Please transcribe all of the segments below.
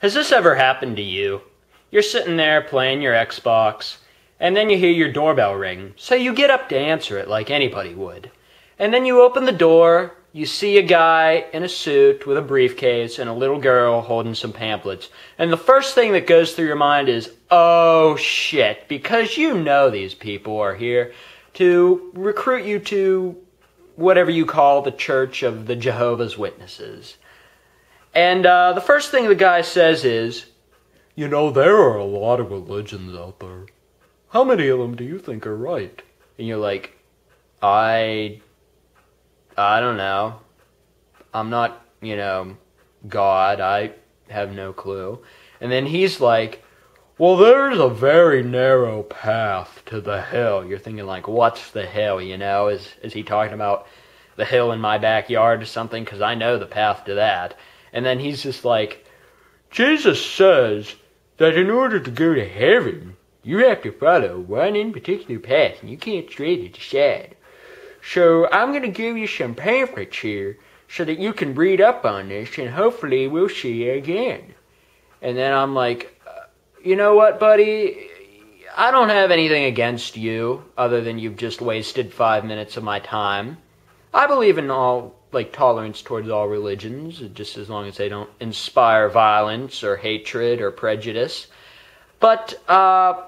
Has this ever happened to you? You're sitting there playing your Xbox, and then you hear your doorbell ring, so you get up to answer it like anybody would. And then you open the door, you see a guy in a suit with a briefcase and a little girl holding some pamphlets. And the first thing that goes through your mind is, oh shit, because you know these people are here to recruit you to whatever you call the Church of the Jehovah's Witnesses. And uh, the first thing the guy says is, You know, there are a lot of religions out there. How many of them do you think are right? And you're like, I. I don't know. I'm not, you know, God. I have no clue. And then he's like, well, there's a very narrow path to the hill. You're thinking like, what's the hill? You know, is is he talking about the hill in my backyard or something? Because I know the path to that. And then he's just like, Jesus says that in order to go to heaven, you have to follow one in particular path, and you can't stray to the side. So I'm going to give you some pamphlets here so that you can read up on this, and hopefully we'll see you again. And then I'm like, uh, you know what, buddy? I don't have anything against you other than you've just wasted five minutes of my time. I believe in all like tolerance towards all religions, just as long as they don't inspire violence or hatred or prejudice. But uh,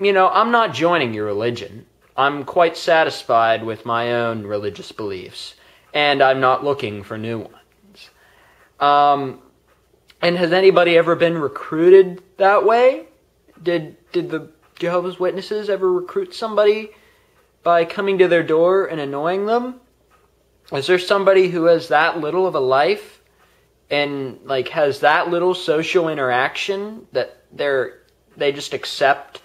you know, I'm not joining your religion. I'm quite satisfied with my own religious beliefs, and I'm not looking for new ones. Um, and has anybody ever been recruited that way? Did did the Jehovah's Witnesses ever recruit somebody by coming to their door and annoying them? Is there somebody who has that little of a life and like has that little social interaction that they're they just accept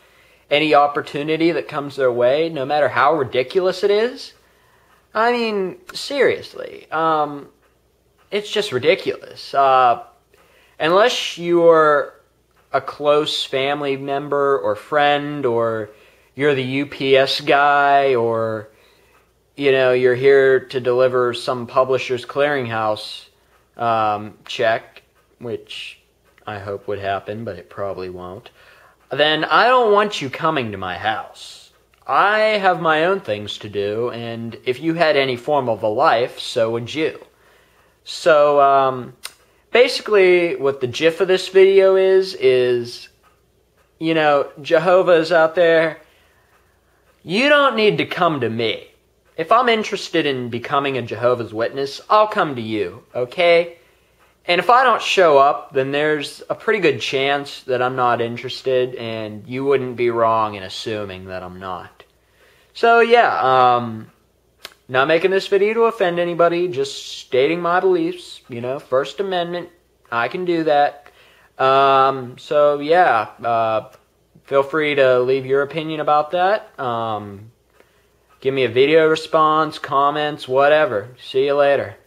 any opportunity that comes their way, no matter how ridiculous it is? I mean, seriously, um, it's just ridiculous. Uh, unless you're a close family member or friend or you're the UPS guy or you know you're here to deliver some Publishers Clearing House um, check which I hope would happen but it probably won't. Then I don't want you coming to my house. I have my own things to do and if you had any form of a life so would you. So um, basically what the gif of this video is is you know jehovah's out there you don't need to come to me if i'm interested in becoming a jehovah's witness i'll come to you okay and if i don't show up then there's a pretty good chance that i'm not interested and you wouldn't be wrong in assuming that i'm not so yeah um not making this video to offend anybody, just stating my beliefs. You know, First Amendment, I can do that. Um, so yeah, uh, feel free to leave your opinion about that. Um, give me a video response, comments, whatever. See you later.